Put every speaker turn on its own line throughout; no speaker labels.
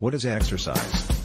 What is exercise?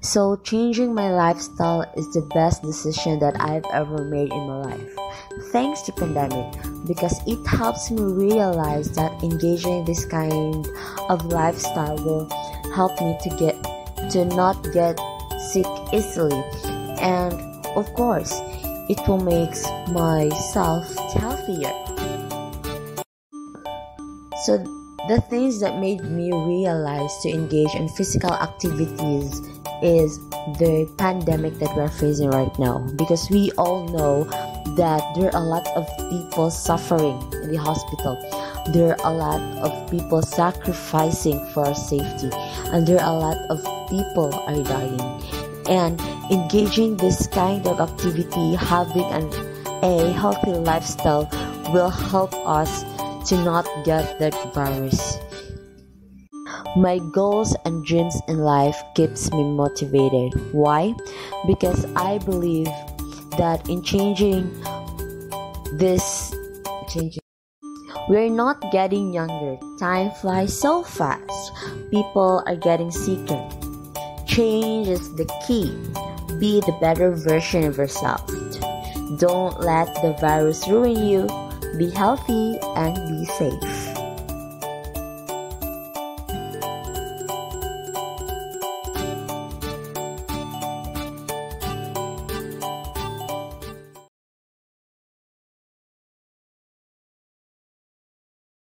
So, changing my lifestyle is the best decision that I've ever made in my life. Thanks to pandemic because it helps me realize that engaging this kind of lifestyle will help me to get to not get sick easily and of course it will make myself healthier. So the things that made me realize to engage in physical activities is the pandemic that we're facing right now. Because we all know that there are a lot of people suffering in the hospital. There are a lot of people sacrificing for our safety. And there are a lot of people are dying. And engaging this kind of activity having an, a healthy lifestyle will help us to not get that virus my goals and dreams in life keeps me motivated. Why? Because I believe that in changing this changing we're not getting younger. Time flies so fast. People are getting sicker. Change is the key. Be the better version of yourself. Don't let the virus ruin you. Be healthy and be safe.